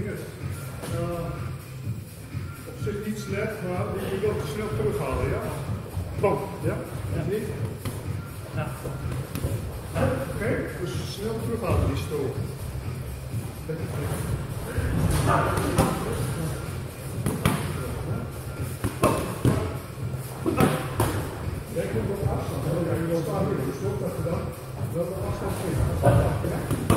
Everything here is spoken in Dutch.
dingen. Uh, op zich niet slecht, maar je wil het snel terughalen, ja? Bam, ja? ja. Niet? Ja. Oké, okay, dus snel terughalen die stoel. Denk op afstand, want je wil staan hier, de dat we dat wel afstand vinden.